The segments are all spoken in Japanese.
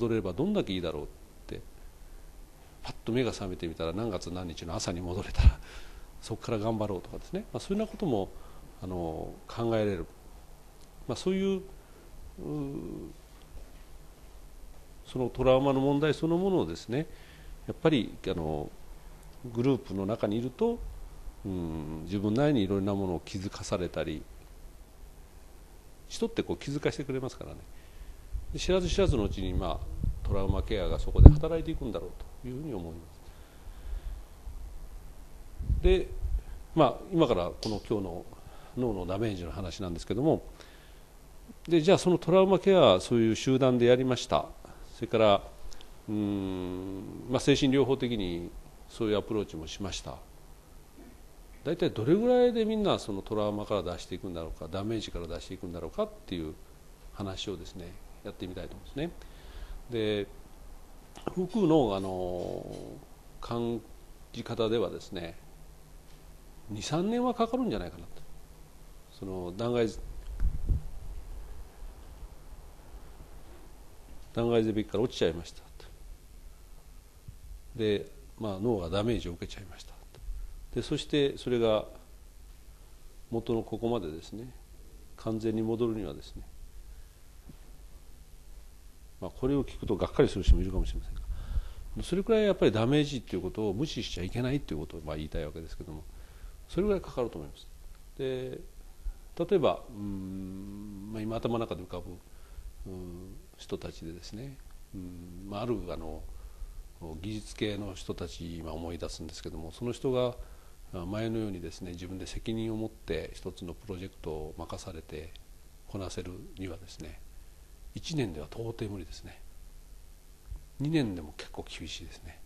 戻れればどんだけいいだろうってパッと目が覚めてみたら何月何日の朝に戻れたら そこから頑張ろうとかですね、まあ、そういうようなこともあの考えられる、まあ、そういうそのトラウマの問題そのものをですねやっぱりあのグループの中にいると、うん、自分なりにいろいろなものを気づかされたり人ってこう気づかせてくれますからね。知らず知らずのうちに、まあ、トラウマケアがそこで働いていくんだろうというふうに思います。で、まあ、今からこの今日の脳のダメージの話なんですけどもでじゃあそのトラウマケアそういう集団でやりました。それからうん、まあ、精神療法的にそういうアプローチもしました。大体どれぐらいでみんなそのトラウマから出していくんだろうかダメージから出していくんだろうかっていう話をですねやってみたいと思うんですね。で服のあの感じ方ではですね23年はかかるんじゃないかなとその断崖断崖絶壁から落ちちゃいましたで、まあ、脳がダメージを受けちゃいましたでそしてそれが元のここまでですね完全に戻るにはですねまあ、これを聞くとがっかりする人もいるかもしれませんが。それくらいやっぱりダメージっていうことを無視しちゃいけないということをまあ言いたいわけですけども。それぐらいかかると思います。で例えばうん、まあ、今頭の中で浮かぶうん人たちでですね。うん、まあ、あるあの技術系の人たち今思い出すんですけどもその人が前のようにですね自分で責任を持って一つのプロジェクトを任されてこなせるにはですね1年では到底無理ですね。2年でも結構厳しいですね。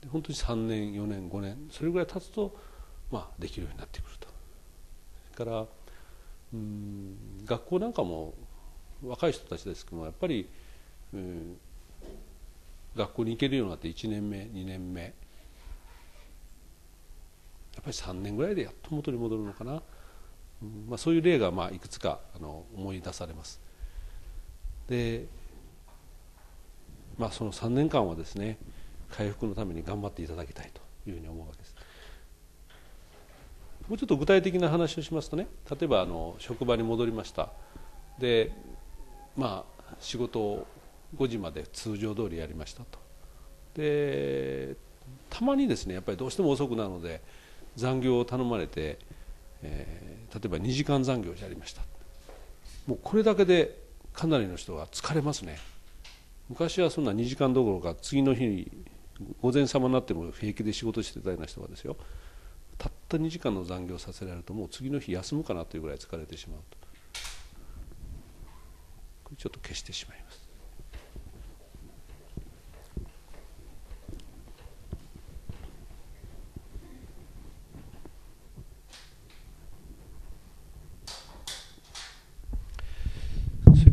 で本当に3年4年5年それぐらい経つと、まあ、できるようになってくると。それからうん学校なんかも若い人たちですけどもやっぱり、うん、学校に行けるようになって1年目2年目やっぱり3年ぐらいでやっと元に戻るのかな、うんまあ、そういう例がまあいくつかあの思い出されます。でまあその3年間はですね回復のために頑張っていただきたいというふうに思うわけです。もうちょっと具体的な話をしますとね例えばあの職場に戻りました。でまあ仕事を5時まで通常通りやりましたと。でたまにですねやっぱりどうしても遅くなので残業を頼まれて、えー、例えば2時間残業をやりました。もうこれだけでかなりの人が疲れますね。昔はそんな2時間どころか次の日に午前様になっても平気で仕事してたような人がですよ。たった2時間の残業させられるともう次の日休むかなというぐらい疲れてしまうと。ちょっと消してしまいます。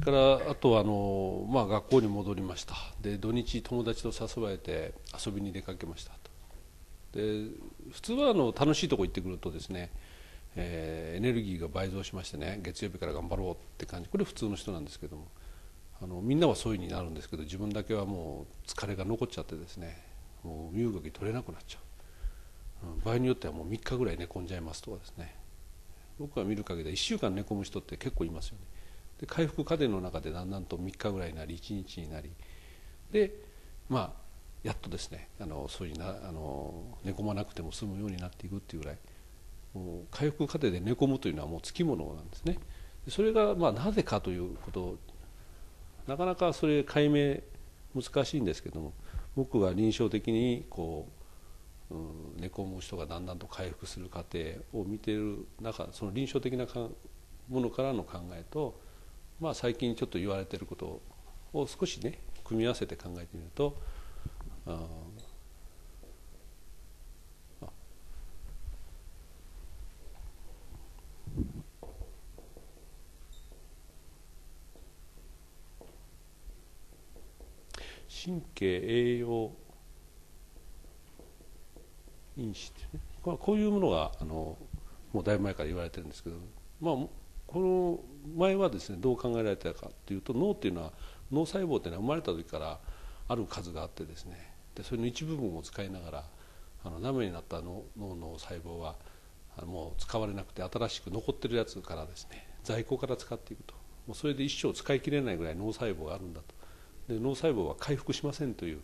からあとはあの、まあ、学校に戻りました。で土日友達と誘われて遊びに出かけましたと。で普通はあの楽しいとこ行ってくるとですね、えー、エネルギーが倍増しましてね月曜日から頑張ろうって感じ。これ普通の人なんですけどもあのみんなはそういうふうになるんですけど自分だけはもう疲れが残っちゃってですねもう身動き取れなくなっちゃう、うん、場合によってはもう3日ぐらい寝込んじゃいますとかですね。僕が見る限りで1週間寝込む人って結構いますよね。で回復過程の中でだんだんと3日ぐらいになり1日になり。でまあやっとですねあのそういうなあの寝込まなくても済むようになっていくっていうぐらいもう回復過程で寝込むというのはもうつきものなんですね。それがまあなぜかということなかなかそれ解明難しいんですけども僕が臨床的にこう、うん、寝込む人がだんだんと回復する過程を見ている中その臨床的なものからの考えとまあ、最近ちょっと言われていることを少しね組み合わせて考えてみるとあ神経栄養因子ってね。こういうものがあのもうだいぶ前から言われてるんですけどまあこの前はですねどう考えられたかというと脳っていうのは脳細胞っていうのは生まれた時からある数があってですねでそれの一部分を使いながらあのダメになった脳の細胞はもう使われなくて新しく残ってるやつからですね在庫から使っていくと。もうそれで一生使い切れないぐらい脳細胞があるんだと。で脳細胞は回復しませんという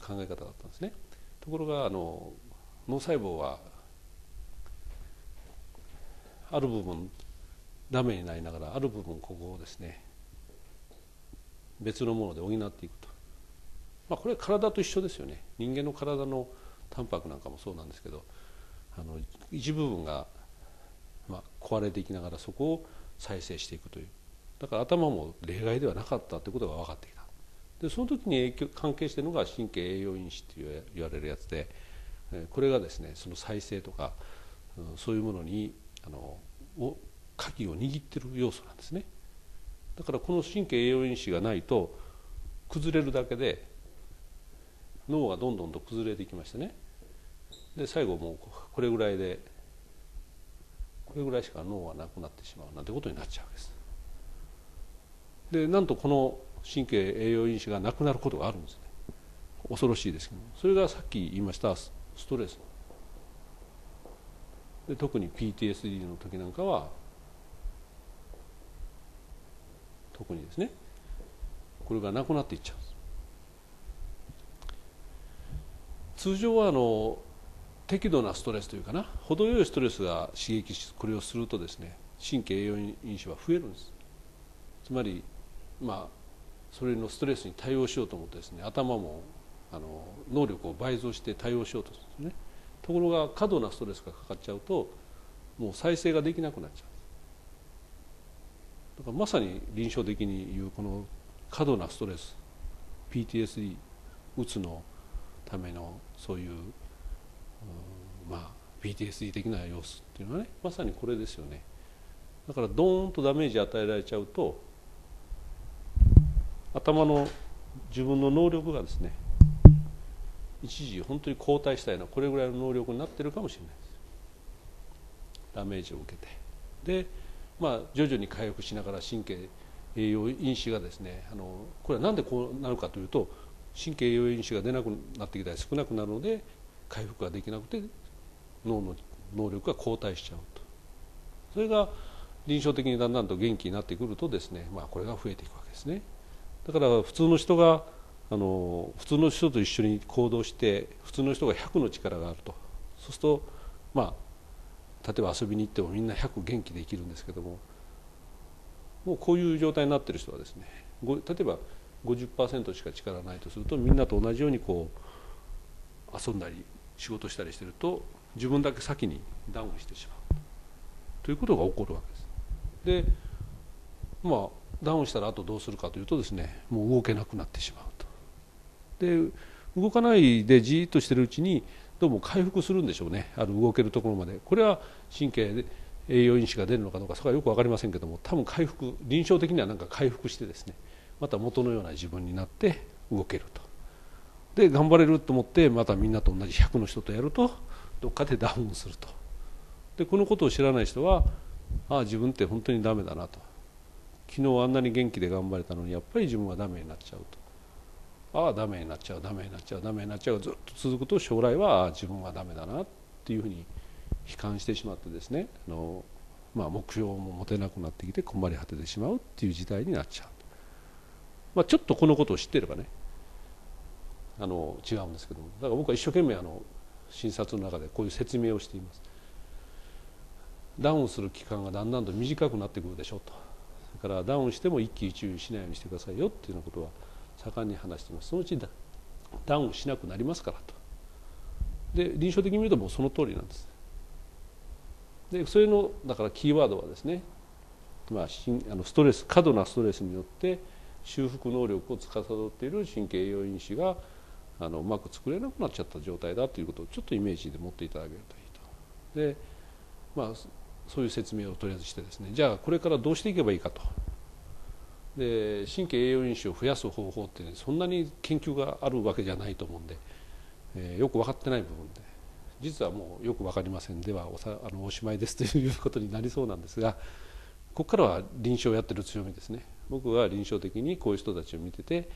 考え方だったんですね。ところがあの脳細胞はある部分ダメになりながらある部分ここをですね別のもので補っていくと、まあ、これは体と一緒ですよね。人間の体のタンパクなんかもそうなんですけどあの一部分が、まあ、壊れていきながらそこを再生していくという。だから頭も例外ではなかったということが分かってきた。でその時に影響関係してるのが神経栄養因子と言われるやつでこれがですねその再生とかそういうものにあの鍵を握ってる要素なんですね。だからこの神経栄養因子がないと崩れるだけで脳がどんどんと崩れていきましてね。で最後もうこれぐらいでこれぐらいしか脳はなくなってしまうなんてことになっちゃうわけです。でなんとこの神経栄養因子がなくなることがあるんですね。恐ろしいですけどそれがさっき言いましたストレス。で特に PTSD の時なんかは特にですね。これがなくなっていっちゃう。通常はあの適度なストレスというかな。程よいストレスが刺激しこれをするとですね神経栄養因子は増えるんです。つまりまあそれのストレスに対応しようと思ってですね頭もあの能力を倍増して対応しようとするんですね。ところが過度なストレスがかかっちゃうともう再生ができなくなっちゃう。だからまさに臨床的に言うこの過度なストレス PTSD うつのためのそういう、まあ PTSD 的な様子っていうのはねまさにこれですよね。だからドーンとダメージ与えられちゃうと頭の自分の能力がですね一時本当に後退したようなこれぐらいの能力になってるかもしれないです。ダメージを受けて。でまあ、徐々に回復しながら神経栄養因子がですねあのこれは何でこうなるかというと神経栄養因子が出なくなってきたり少なくなるので回復ができなくて脳の能力が後退しちゃうと。それが臨床的にだんだんと元気になってくるとですね、まあ、これが増えていくわけですね。だから普通の人があの普通の人と一緒に行動して普通の人が100の力があると。そうするとまあ例えば遊びに行ってもみんな100元気で生きるんですけどももうこういう状態になってる人はですね例えば50%しか力ないとするとみんなと同じようにこう遊んだり仕事したりしてると自分だけ先にダウンしてしまうということが起こるわけです。でまあダウンしたらあとどうするかというとですねもう動けなくなってしまうと。で動かないでじっとしてるうちにどうも回復するんでしょうね。ある動けるところまで。これは神経で栄養因子が出るのかどうかそれはよく分かりませんけども多分回復臨床的には何か回復してですねまた元のような自分になって動けると。で頑張れると思ってまたみんなと同じ100の人とやるとどっかでダウンすると。でこのことを知らない人はああ自分って本当にダメだなと。昨日あんなに元気で頑張れたのにやっぱり自分はダメになっちゃうと。ああダメになっちゃうダメになっちゃうダメになっちゃうずっと続くと将来は自分はダメだなっていうふうに悲観してしまってですねあの、まあ、目標も持てなくなってきて困り果ててしまうっていう事態になっちゃう、まあ、ちょっとこのことを知ってればねあの違うんですけども。だから僕は一生懸命あの診察の中でこういう説明をしています。ダウンする期間がだんだんと短くなってくるでしょうと。それからダウンしても一喜一憂しないようにしてくださいよっていうようなことは盛んに話しています。そのうちダウンしなくなりますからと。で臨床的に見るともうその通りなんです。でそれのだからキーワードはですね、まあ、あのストレス過度なストレスによって修復能力を司っている神経栄養因子があのうまく作れなくなっちゃった状態だということをちょっとイメージで持っていただけるといいと。でまあそういう説明をとりあえずしてですねじゃあこれからどうしていけばいいかと。で神経栄養因子を増やす方法って、ね、そんなに研究があるわけじゃないと思うんで、えー、よく分かってない部分で実はもうよく分かりませんではおさあのおしまいですということになりそうなんですがここからは臨床をやってる強みですね。僕は臨床的にこういう人たちを見てて